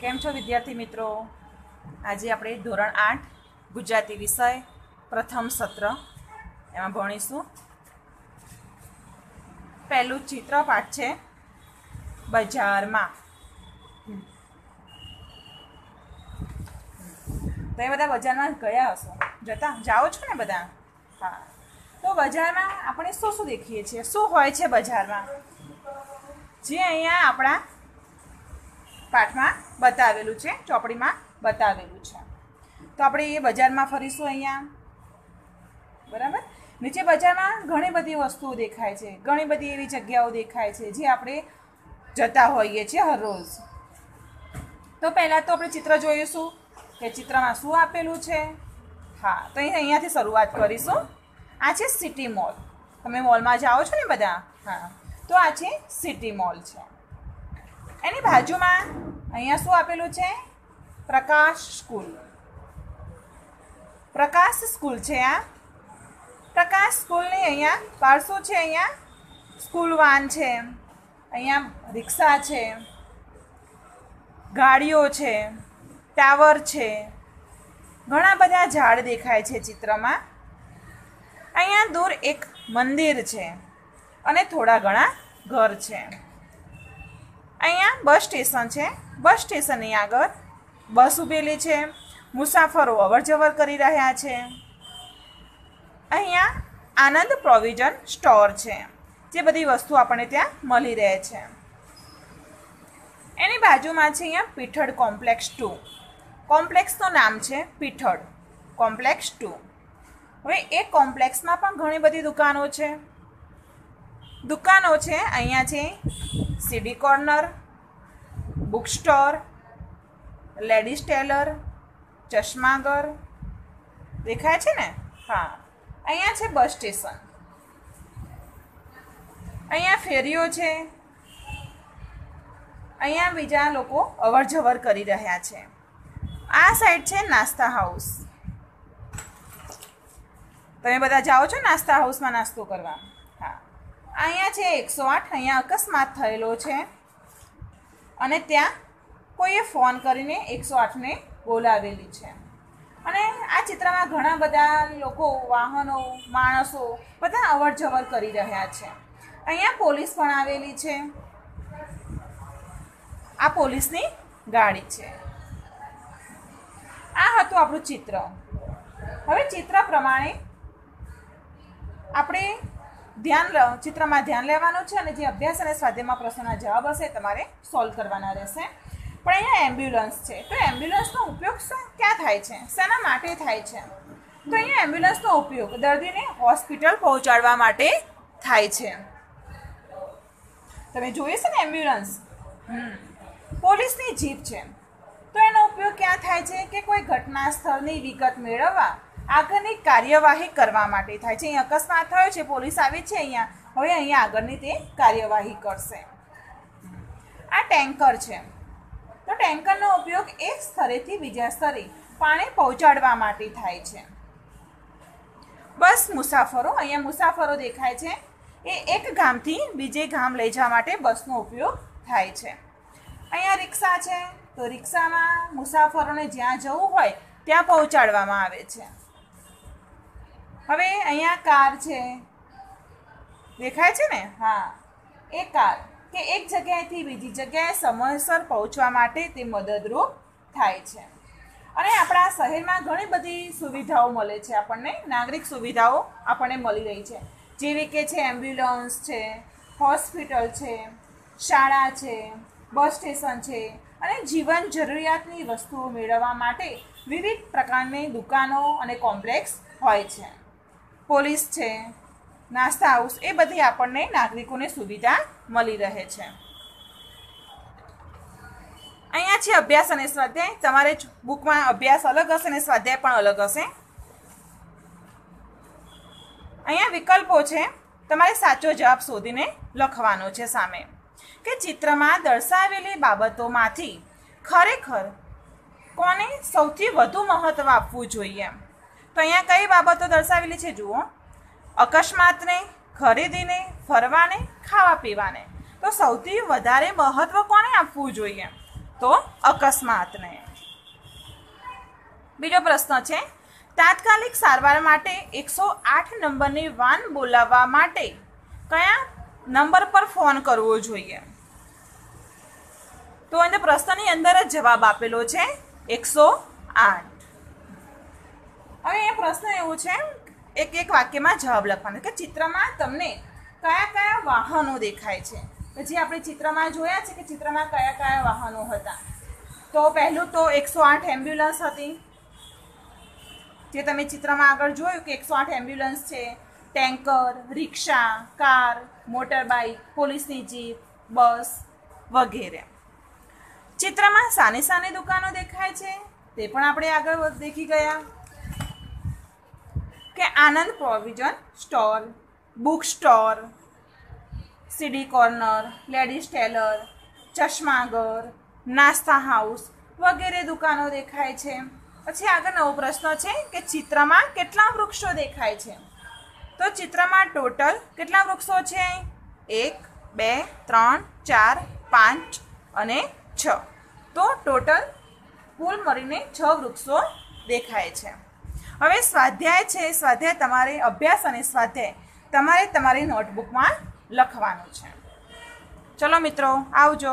કેમ છો વિદ્યાર્થી મિત્રો? આજે આપણે ધોરણ આઠ, ગુજરાતી વિષય, પ્રથમ સત્ર એમાં ભણીશું. પહેલું ચિત્રપાઠ છે, બજારમાં. તમે બધા બજારમાં ગયા હશો? જતા? જાઓ છો ને બધા? હા. તો બજારમાં આપણે શું શું દેખીએ છીએ? શું હોય છે બજારમાં? જે અહીંયા આપણા પાઠમાં બતાવેલું છે, ચોપડીમાં બતાવેલું છે. તો આપણે એ બજારમાં ફરીશું અહીંયા. બરાબર? નીચે બજારમાં ઘણી બધી વસ્તુઓ દેખાય છે, ઘણી બધી એવી જગ્યાઓ દેખાય છે જે આપણે જતા હોઈએ છીએ હરરોજ તો પહેલાં તો આપણે ચિત્ર જોઈશું કે ચિત્રમાં શું આપેલું છે. હા, તો અહીં અહીંયાથી શરૂઆત કરીશું. આ છે સિટી મોલ. તમે મોલમાં જાઓ છો ને બધા? હા. તો આ છે સિટી મોલ છે. એની બાજુમાં અહીંયા શું આપેલું છે? પ્રકાશ સ્કૂલ. પ્રકાશ સ્કૂલ છે આ. પ્રકાશ સ્કૂલની અહીંયા પારસો છે અહીંયા? સ્કૂલ વાન છે. અહીંયા રિક્ષા છે. ગાડીઓ છે. ટાવર છે. ઘણા બધા ઝાડ દેખાય છે ચિત્રમાં. અહીંયા દૂર એક મંદિર છે અને થોડા ઘણા ઘર છે. અહીંયા બસ સ્ટેશન છે. બસ સ્ટેશનની આગળ બસ ઊભેલી છે. મુસાફરો અવર જવર કરી રહ્યા છે. અહીંયા આનંદ પ્રોવિઝન સ્ટોર છે. જે બધી વસ્તુ આપણને ત્યાં મળી રહે છે. એની બાજુમાં છે અહીંયા પીઠળ કોમ્પ્લેક્સ ટુ. કોમ્પ્લેક્સનું નામ છે પીઠળ કોમ્પ્લેક્સ ટુ. હવે એ કોમ્પ્લેક્સમાં પણ ઘણી બધી દુકાનો છે. દુકાનો છે, અહીંયા છે, CD corner, book store, ladies tailor ચશ્માગર દેખાય છે ને? હા. અહીંયા છે બસ સ્ટેશન. અહીંયા ફેરીઓ છે. અહીંયા બીજા લોકો અવર જવર કરી રહ્યા છે. આ સાઈડ છે નાસ્તા હાઉસ. તમે બધા જાઓ છો નાસ્તા હાઉસમાં નાસ્તો કરવા? હા. અહીંયા છે એકસો આઠ અહીંયા અકસ્માત થયેલો છે અને ત્યાં કોઈએ ફોન કરીને એકસો આઠને બોલાવેલી છે. અને આ ચિત્રમાં ઘણા બધા લોકો, વાહનો, માણસો બધા અવર જવર કરી રહ્યા છે. અહીંયા પોલીસ પણ આવેલી છે. આ પોલીસની ગાડી છે. આ હતું આપણું ચિત્ર. હવે ચિત્ર પ્રમાણે આપણે ધ્યાન ચિત્રમાં ધ્યાન લેવાનું છે અને જે અભ્યાસ અને સ્વાધ્યાયમાં પ્રશ્નોના જવાબ હશે તમારે સોલ્વ કરવાના રહેશે. પણ અહીંયા એમ્બ્યુલન્સ છે. તો એમ્બ્યુલન્સનો ઉપયોગ શું ક્યાં થાય છે? શેના માટે થાય છે? તો અહીંયા એમ્બ્યુલન્સનો ઉપયોગ દર્દીને હોસ્પિટલ પહોંચાડવા માટે થાય છે. તમે જોયું છે ને એમ્બ્યુલન્સ પોલીસની જીપ છે. તો એનો ઉપયોગ ક્યાં થાય છે? કે કોઈ ઘટના સ્થળની વિગત મેળવવા આગળની કાર્યવાહી કરવા માટે થાય છે. અહીં અકસ્માત થયો છે. પોલીસ આવી છે અહીંયા. હવે અહીંયા આગળની તે કાર્યવાહી કરશે. આ ટેન્કર છે. તો ટેન્કરનો ઉપયોગ એક સ્થળેથી બીજા સ્થળે પાણી પહોંચાડવા માટે થાય છે. બસ મુસાફરો, અહીંયા મુસાફરો દેખાય છે. એ એક ગામથી બીજે ગામ લઈ જવા માટે બસનો ઉપયોગ થાય છે. અહીંયા રિક્ષા છે. તો રિક્ષામાં મુસાફરોને જ્યાં જવું હોય ત્યાં પહોંચાડવામાં આવે છે. હવે અહીંયા કાર છે. દેખાય છે ને? હા. એ કાર કે એક જગ્યાએથી બીજી જગ્યાએ સમયસર પહોંચવા માટે તે મદદરૂપ થાય છે. અને આપણા શહેરમાં ઘણી બધી સુવિધાઓ મળે છે આપણને. નાગરિક સુવિધાઓ આપણને મળી રહી છે. જેવી કે છે એમ્બ્યુલન્સ છે, હોસ્પિટલ છે, શાળા છે, બસ સ્ટેશન છે અને જીવન જરૂરિયાતની વસ્તુઓ મેળવવા માટે વિવિધ પ્રકારની દુકાનો અને કોમ્પ્લેક્સ હોય છે. પોલીસ છે, નાસ્તા હાઉસ, એ બધી આપણને નાગરિકોને સુવિધા મળી રહે છે. અહીંયા છે અભ્યાસ અને સ્વાધ્યાય. તમારે બુકમાં અભ્યાસ અલગ હશે અને સ્વાધ્યાય પણ અલગ હશે. અહીંયા વિકલ્પો છે. તમારે સાચો જવાબ શોધીને લખવાનો છે સામે. કે ચિત્રમાં દર્શાવેલી બાબતોમાંથી ખરેખર કોને સૌથી વધુ મહત્ત્વ આપવું જોઈએ? તો અહીંયા કઈ બાબતો દર્શાવેલી છે? જુઓ. અકસ્માતને ખરીદીને, ફરવાને, ખાવા પીવાને. તો સૌથી વધારે મહત્ત્વ કોને આપવું જોઈએ? તો અકસ્માતને. બીજો પ્રશ્ન છે, તાત્કાલિક સારવાર માટે એકસો આઠ નંબરની વાન બોલાવવા માટે કયા નંબર પર ફોન કરવો જોઈએ? તો એને પ્રશ્નની અંદર જ જવાબ આપેલો છે, એકસો આઠ. હવે એ પ્રશ્ન એવો છે, એક એક વાક્યમાં જવાબ લખવાનો કે ચિત્રમાં તમને કયા કયા વાહનો દેખાય છે? પછી આપણે ચિત્રમાં જોયા છે કે ચિત્રમાં કયા કયા વાહનો હતા? તો પહેલું તો એકસો આઠ એમ્બ્યુલન્સ હતી. જે તમે ચિત્રમાં આગળ જોયું કે એકસો આઠ એમ્બ્યુલન્સ છે. Tanker, rickshaw, car motor bike પોલીસની જીપ, બસ વગેરે. ચિત્રમાં સાને સાની દુકાનો દેખાય છે. તે પણ આપણે આગળ દેખી ગયા. કે Anand provision store, book store, CD corner, ladies tailor ચશ્માગર નાસ્તા હાઉસ વગેરે દુકાનો દેખાય છે. પછી આગળ નવો પ્રશ્ન છે કે ચિત્રમાં કેટલા વૃક્ષો દેખાય છે? તો ચિત્રમાં ટોટલ કેટલા વૃક્ષો છે? એક, બે, ત્રણ, ચાર, પાંચ અને છ. તો ટોટલ કુલ મળીને છ વૃક્ષો દેખાય છે. હવે સ્વાધ્યાય છે, સ્વાધ્યાય તમારે અભ્યાસ અને સ્વાધ્યાય. તમારે તમારી નોટબુકમાં લખવાનું છે. ચલો મિત્રો, આવજો.